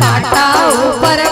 पाटा ऊपर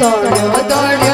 दौड़ो दौड़ो।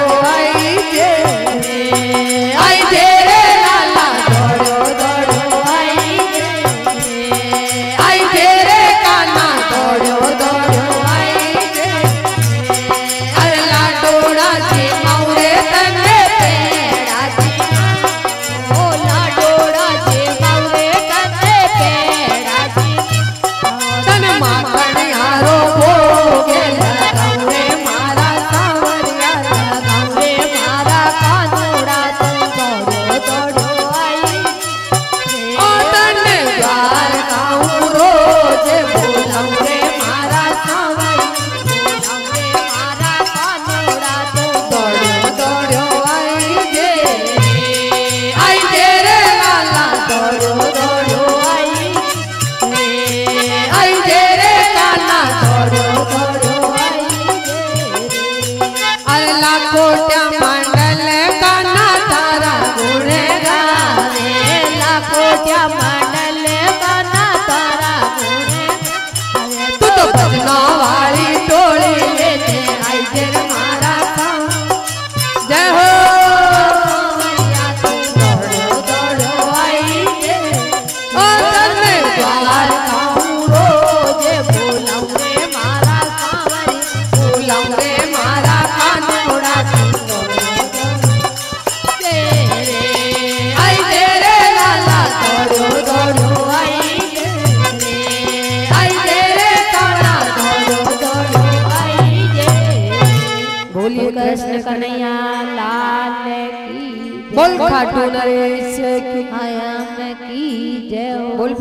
क्या मन कन्हैया लाल की बोल खाटू नरेश की। आया की जय। बोल